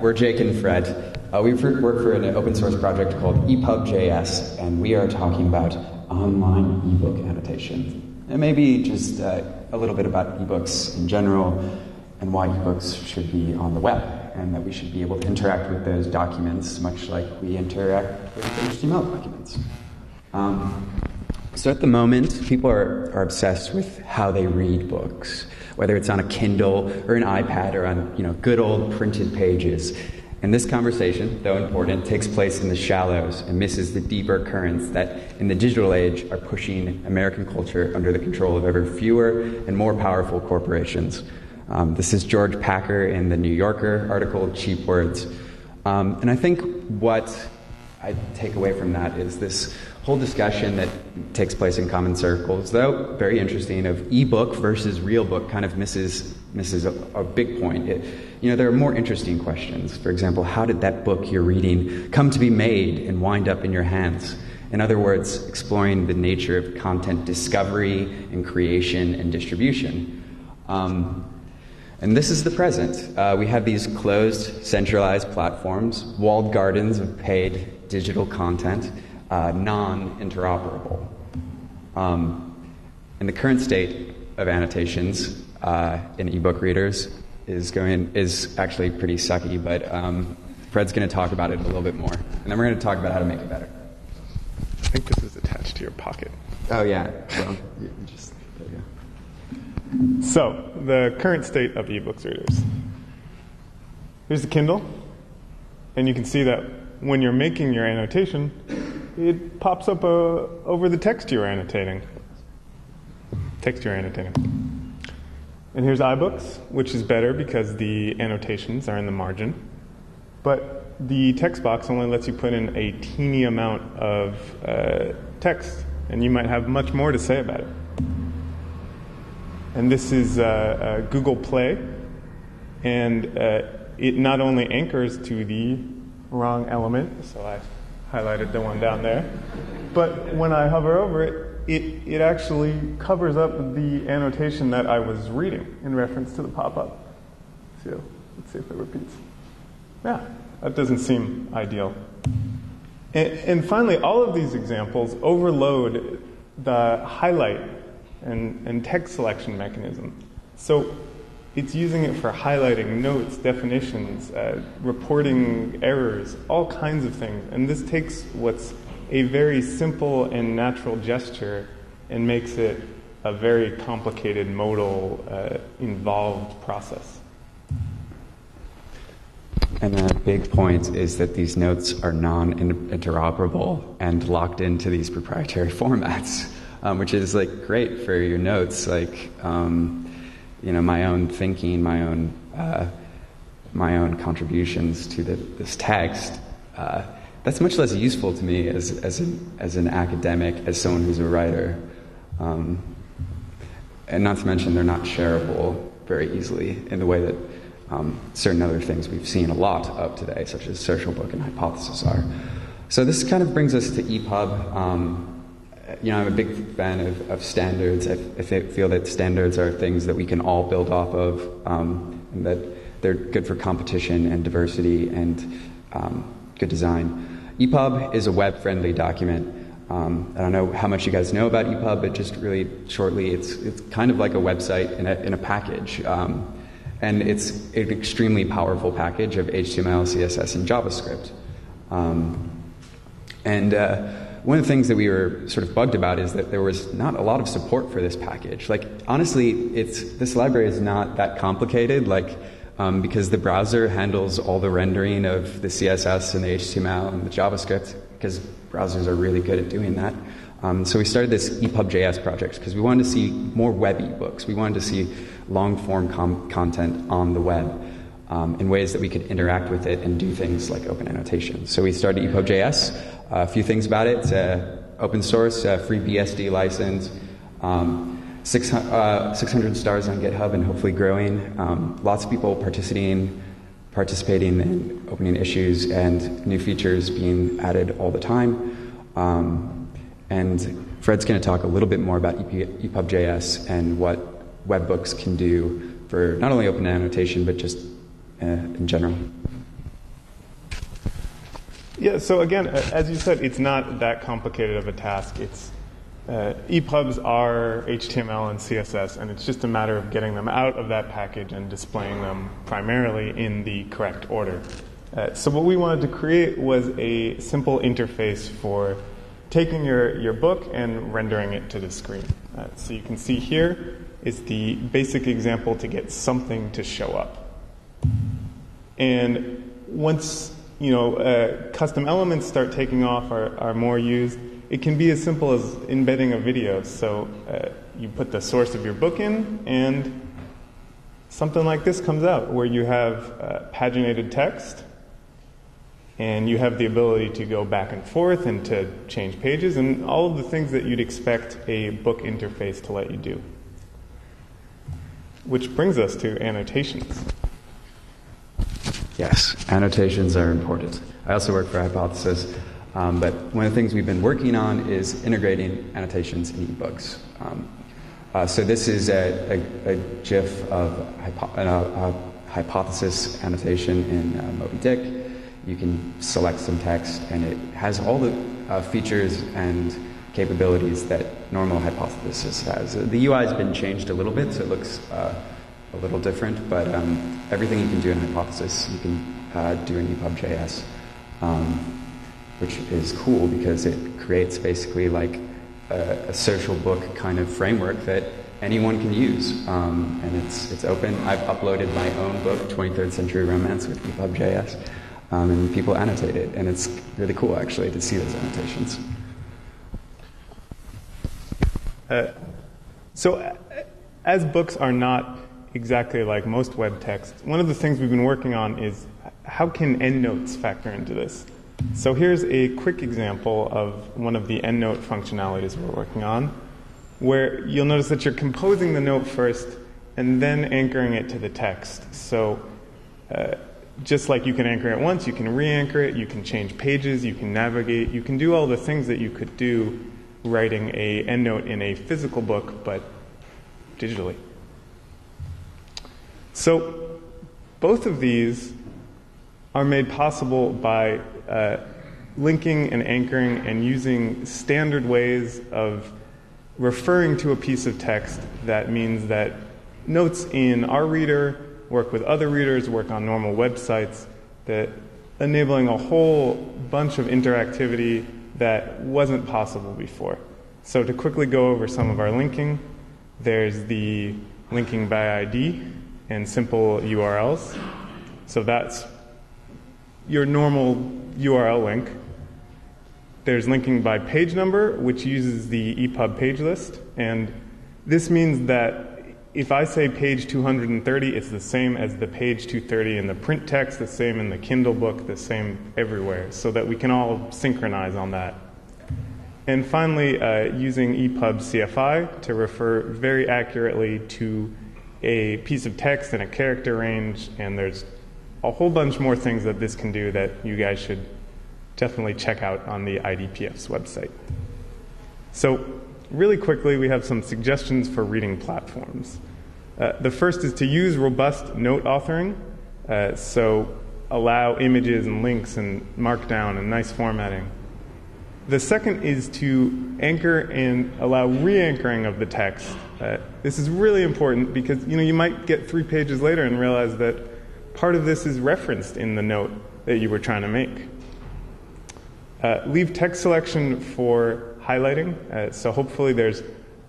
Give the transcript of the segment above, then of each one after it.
We're Jake and Fred. Uh, we work for an open source project called EPUB.js, and we are talking about online ebook annotation. And maybe just uh, a little bit about ebooks in general and why ebooks should be on the web, and that we should be able to interact with those documents much like we interact with HTML documents. Um, so at the moment, people are, are obsessed with how they read books, whether it's on a Kindle or an iPad or on you know good old printed pages. And this conversation, though important, takes place in the shallows and misses the deeper currents that, in the digital age, are pushing American culture under the control of ever fewer and more powerful corporations. Um, this is George Packer in the New Yorker article, Cheap Words. Um, and I think what I take away from that is this whole discussion that takes place in common circles, though very interesting, of ebook versus real book kind of misses misses a, a big point. It, you know, there are more interesting questions. For example, how did that book you're reading come to be made and wind up in your hands? In other words, exploring the nature of content discovery and creation and distribution. Um, and this is the present. Uh, we have these closed, centralized platforms, walled gardens of paid digital content uh, non interoperable. Um, and the current state of annotations uh, in ebook readers is going is actually pretty sucky, but um, Fred's going to talk about it a little bit more, and then we're going to talk about how to make it better. I think this is attached to your pocket. Oh yeah, well, just there you go. So the current state of ebooks readers. Here's the Kindle, and you can see that when you're making your annotation, it pops up uh, over the text you're annotating. Text you're annotating. And here's iBooks, which is better because the annotations are in the margin. But the text box only lets you put in a teeny amount of uh, text, and you might have much more to say about it. And this is uh, uh Google Play, and uh, it not only anchors to the wrong element, so I highlighted the one down there. But when I hover over it, it, it actually covers up the annotation that I was reading in reference to the pop up. So let's see if it repeats. Yeah, that doesn't seem ideal. And, and finally, all of these examples overload the highlight and, and text selection mechanism. So it's using it for highlighting notes, definitions, uh, reporting errors, all kinds of things. And this takes what's a very simple and natural gesture and makes it a very complicated, modal, uh, involved process. And a big point is that these notes are non interoperable and locked into these proprietary formats, um, which is like great for your notes. Like, um, you know, my own thinking, my own, uh, my own contributions to the, this text, uh, that's much less useful to me as, as, an, as an academic, as someone who's a writer. Um, and not to mention, they're not shareable very easily in the way that um, certain other things we've seen a lot of today, such as social book and Hypothesis, are. So this kind of brings us to EPUB. Um, you know, I'm a big fan of, of standards. I, I, feel that standards are things that we can all build off of, um, and that they're good for competition and diversity and um, good design. EPUB is a web-friendly document. Um, I don't know how much you guys know about EPUB, but just really shortly, it's it's kind of like a website in a, in a package, um, and it's an extremely powerful package of HTML, CSS, and JavaScript. Um, and uh, one of the things that we were sort of bugged about is that there was not a lot of support for this package. Like, honestly, it's, this library is not that complicated, like, um, because the browser handles all the rendering of the CSS and the HTML and the JavaScript, because browsers are really good at doing that. Um, so we started this EPUB.js project because we wanted to see more web ebooks. We wanted to see long form com- content on the web um, in ways that we could interact with it and do things like open annotation. So we started EPUB.js. A few things about it: open source, free BSD license, um, six, uh, 600 stars on GitHub, and hopefully growing. Um, lots of people participating, participating in opening issues, and new features being added all the time. Um, and Fred's going to talk a little bit more about EPUB.js and what webbooks can do for not only open annotation but just uh, in general. Yeah, so again, as you said, it's not that complicated of a task. It's uh, EPUBs are HTML and CSS, and it's just a matter of getting them out of that package and displaying them primarily in the correct order. Uh, so what we wanted to create was a simple interface for taking your, your book and rendering it to the screen. Uh, so you can see here is the basic example to get something to show up. And once you know uh, custom elements start taking off, are, are more used, it can be as simple as embedding a video. So uh, you put the source of your book in, and something like this comes out, where you have uh, paginated text and you have the ability to go back and forth and to change pages and all of the things that you'd expect a book interface to let you do. Which brings us to annotations. Yes, annotations are important. I also work for Hypothesis, um, but one of the things we've been working on is integrating annotations in ebooks. Um, uh, so this is a, a, a GIF of hypo- uh, a hypothesis annotation in uh, Moby Dick you can select some text, and it has all the uh, features and capabilities that normal hypothesis has. The UI has been changed a little bit, so it looks uh, a little different, but um, everything you can do in hypothesis, you can uh, do in EPUB.js, um, which is cool because it creates basically like a, a, social book kind of framework that anyone can use, um, and it's it's open. I've uploaded my own book, 23rd Century Romance, with EPUB.js um, and people annotate it, and it's really cool actually to see those annotations. Uh, so, uh, as books are not exactly like most web text, one of the things we've been working on is how can endnotes factor into this? So here's a quick example of one of the endnote functionalities we're working on, where you'll notice that you're composing the note first and then anchoring it to the text. So uh, just like you can anchor it once, you can re-anchor it, you can change pages, you can navigate, you can do all the things that you could do writing a endnote in a physical book, but digitally. So both of these are made possible by uh, linking and anchoring and using standard ways of referring to a piece of text that means that notes in our reader work with other readers, work on normal websites, that enabling a whole bunch of interactivity that wasn't possible before. So to quickly go over some of our linking, there's the linking by ID and simple URLs. So that's your normal URL link. There's linking by page number, which uses the EPUB page list. And this means that if I say page 230, it's the same as the page 230 in the print text, the same in the Kindle book, the same everywhere, so that we can all synchronize on that. And finally, uh, using EPUB CFI to refer very accurately to a piece of text and a character range, and there's a whole bunch more things that this can do that you guys should definitely check out on the IDPF's website. So really quickly, we have some suggestions for reading platforms. Uh, the first is to use robust note authoring, uh, so allow images and links and markdown and nice formatting. The second is to anchor and allow re-anchoring of the text. Uh, this is really important because you know you might get three pages later and realize that part of this is referenced in the note that you were trying to make. Uh, leave text selection for highlighting. Uh, so hopefully there's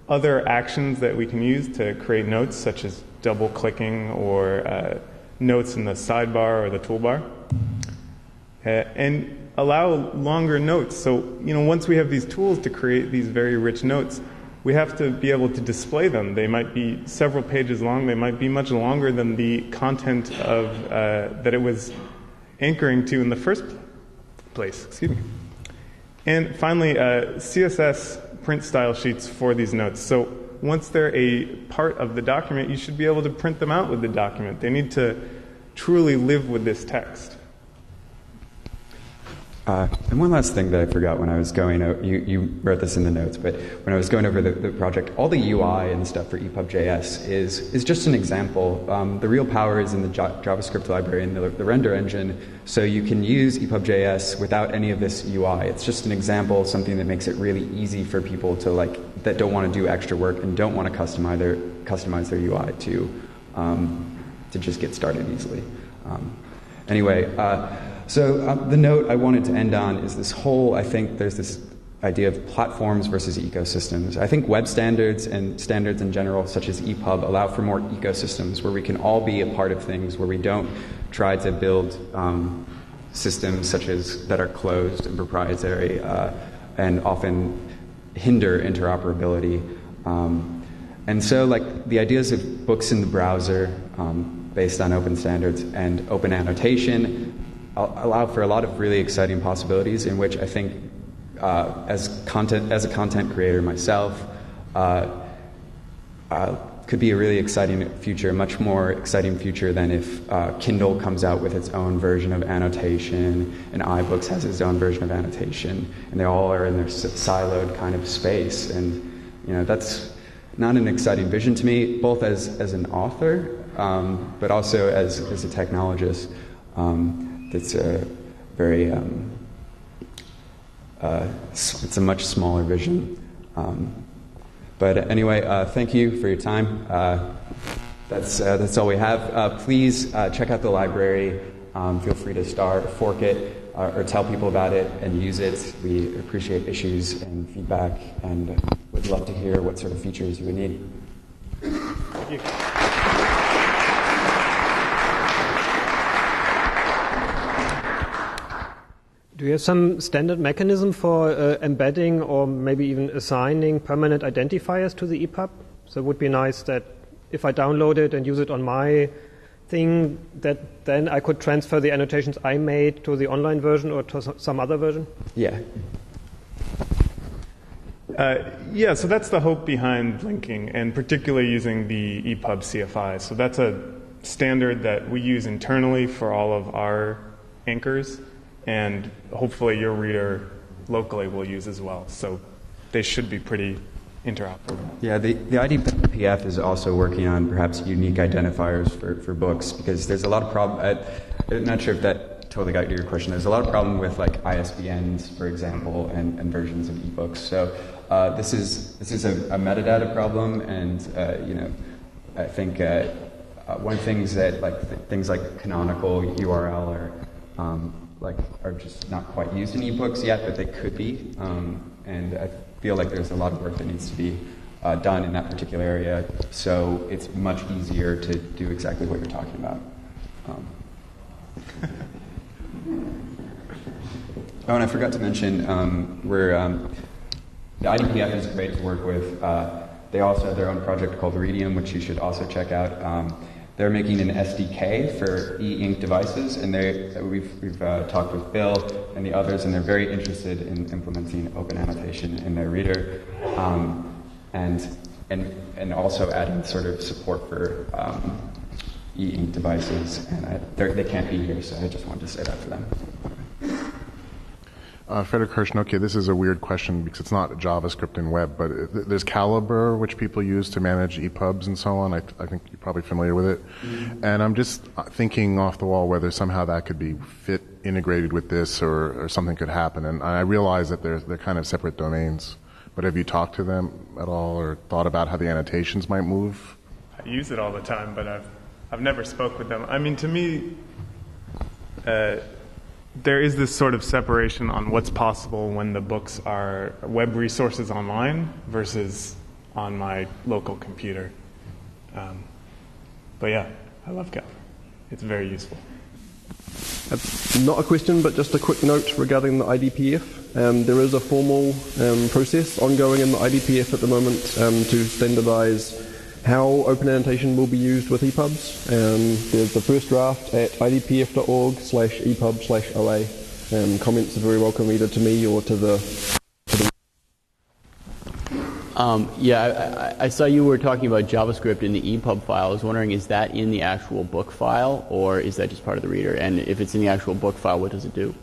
other actions that we can use to create notes, such as double clicking or uh, notes in the sidebar or the toolbar. Uh, and allow longer notes. So, you know, once we have these tools to create these very rich notes, we have to be able to display them. They might be several pages long. They might be much longer than the content of uh, that it was anchoring to in the first place. Excuse me. And finally, uh, CSS print style sheets for these notes. So once they're a part of the document, you should be able to print them out with the document. They need to truly live with this text. Uh, and one last thing that I forgot when I was going, over, you, you wrote this in the notes, but when I was going over the, the project, all the UI and stuff for EPUB.js is, is just an example. Um, the real power is in the JavaScript library and the, the, render engine, so you can use EPUB.js without any of this UI. It's just an example, something that makes it really easy for people to like that don't want to do extra work and don't want to customize their customize their UI to um, to just get started easily. Um, anyway. Uh, so uh, the note I wanted to end on is this whole, I think there's this idea of platforms versus ecosystems. I think web standards and standards in general, such as EPUB, allow for more ecosystems where we can all be a part of things, where we don't try to build um, systems such as that are closed and proprietary uh, and often hinder interoperability. Um, and so, like the ideas of books in the browser um, based on open standards and open annotation allow for a lot of really exciting possibilities in which I think uh, as content as a content creator myself uh, uh, could be a really exciting future, a much more exciting future than if uh, Kindle comes out with its own version of annotation and iBooks has its own version of annotation, and they all are in their siloed kind of space. And you know that's not an exciting vision to me, both as as an author, um, but also as as a technologist. Um, that's a very um, uh, it's a much smaller vision. Um, but anyway, uh, thank you for your time. Uh, that's uh, that's all we have. Uh, please uh, check out the library. Um, feel free to start, fork it, or tell people about it and use it. We appreciate issues and feedback, and would love to hear what sort of features you would need. Thank you. Do you have some standard mechanism for uh, embedding or maybe even assigning permanent identifiers to the EPUB? So it would be nice that if I download it and use it on my thing, that then I could transfer the annotations I made to the online version or to some other version? Yeah. Uh, yeah, so that's the hope behind linking, and particularly using the EPUB CFI. So that's a standard that we use internally for all of our anchors and hopefully your reader locally will use as well. So they should be pretty interoperable. Yeah, the, the IDPF is also working on perhaps unique identifiers for, for books because there's a lot of problem. I'm not sure if that totally got to your question. There's a lot of problem with like ISBNs, for example, and, and versions of ebooks. So uh, this is this is a, a metadata problem, and uh, you know, I think uh, uh one of things that like th- things like canonical URL or um, like are just not quite used in ebooks yet, but they could be. Um, and I feel like there's a lot of work that needs to be uh, done in that particular area, so it's much easier to do exactly what you're talking about. Um. oh, and I forgot to mention, um, we're um, the IDPF is great to work with. Uh, they also have their own project called Readium, which you should also check out. They're making an SDK for e-ink devices, and they, we've, we've uh, talked with Bill and the others, and they're very interested in implementing open annotation in their reader, um, and, and, and also adding sort of support for um, e-ink devices. And I, they can't be here, so I just wanted to say that for them. Uh, Frederick Hirsch, Nokia, this is a weird question because it's not JavaScript and web, but there's Calibre, which people use to manage EPUBs and so on. I, I think you're probably familiar with it. Mm-hmm. And I'm just uh, thinking off the wall whether somehow that could be fit integrated with this or, or something could happen. And I realize that they're, they're kind of separate domains. But have you talked to them at all or thought about how the annotations might move? I use it all the time, but I've, I've never spoke with them. I mean, to me, uh, there is this sort of separation on what's possible when the books are web resources online versus on my local computer. Um, but yeah, I love Cal. It's very useful. Uh, not a question, but just a quick note regarding the IDPF. Um, there is a formal um, process ongoing in the IDPF at the moment um, to standardize how open annotation will be used with EPUBs. Um, there's the first draft at idpf.org slash EPUB slash OA. Um, comments are very welcome either to me or to the. Um, yeah, I, I, saw you were talking about JavaScript in the EPUB file. I was wondering, is that in the actual book file, or is that just part of the reader? And if it's in the actual book file, what does it do?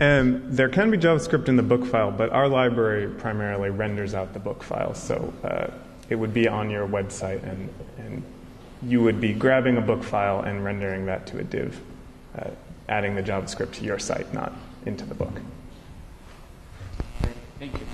Um, there can be JavaScript in the book file, but our library primarily renders out the book file. So uh, it would be on your website, and, and you would be grabbing a book file and rendering that to a div, uh, adding the JavaScript to your site, not into the book. Thank you.